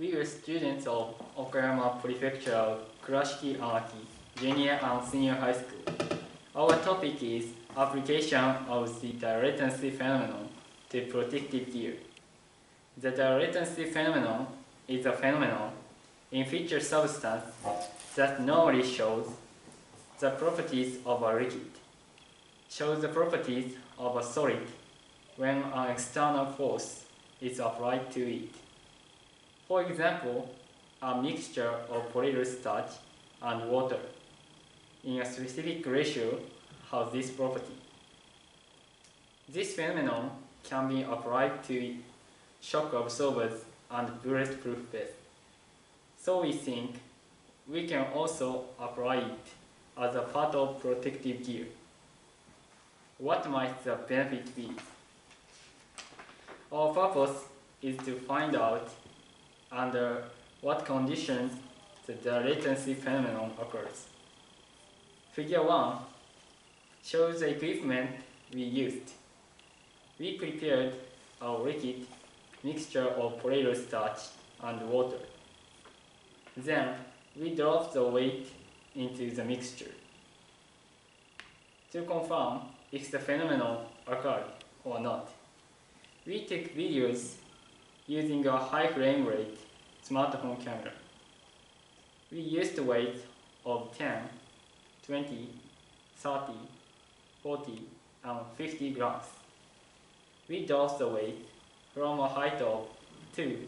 We are students of Okayama Prefectural Kurashiki Amaki Junior and Senior High School. Our topic is application of the dilatancy phenomenon to protective gear. The dilatancy phenomenon is a phenomenon in a substance that normally shows the properties of a liquid shows the properties of a solid when an external force is applied to it. For example, a mixture of polystyrene and water in a specific ratio has this property. This phenomenon can be applied to shock absorbers and bulletproof vests. So we think we can also apply it as a part of protective gear. What might the benefit be? Our purpose is to find out under what conditions the dilatancy phenomenon occurs. Figure 1 shows the equipment we used. We prepared a liquid mixture of polystyrene and water. Then we dropped the weight into the mixture. To confirm if the phenomenon occurred or not, we took videos using a high frame rate smartphone camera. We used the weight of 10, 20, 30, 40, and 50 grams. We dosed the weight from a height of 2,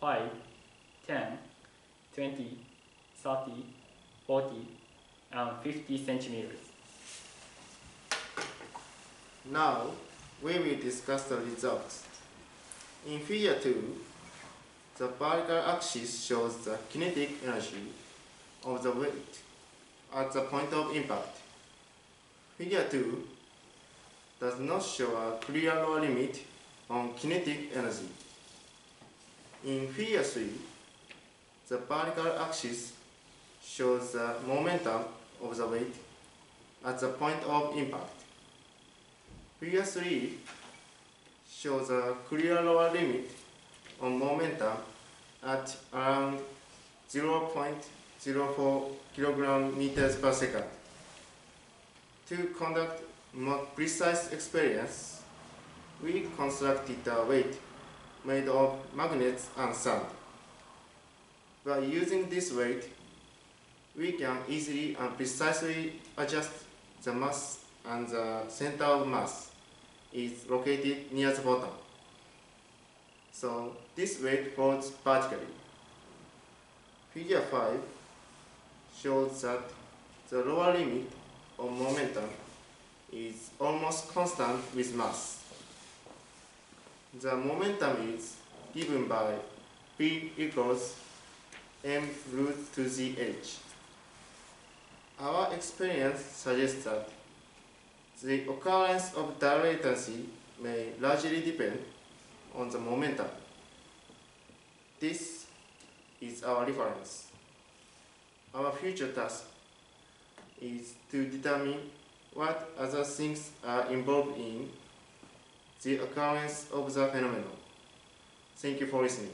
5, 10, 20, 30, 40, and 50 centimeters. Now, we will discuss the results. In figure 2, the vertical axis shows the kinetic energy of the weight at the point of impact. Figure 2 does not show a clear lower limit on kinetic energy. In figure 3, the vertical axis shows the momentum of the weight at the point of impact. Figure 3 shows a clear lower limit on momentum at around 0.04 kilogram meters per second. To conduct more precise experience, we constructed a weight made of magnets and sand. By using this weight, we can easily and precisely adjust the mass and the center of mass is located near the bottom. So this weight falls vertically. Figure 5 shows that the lower limit of momentum is almost constant with mass. The momentum is given by P equals m root to the h. Our experience suggests that the occurrence of dilatancy may largely depend on the momentum. This is our reference. Our future task is to determine what other things are involved in the occurrence of the phenomenon. Thank you for listening.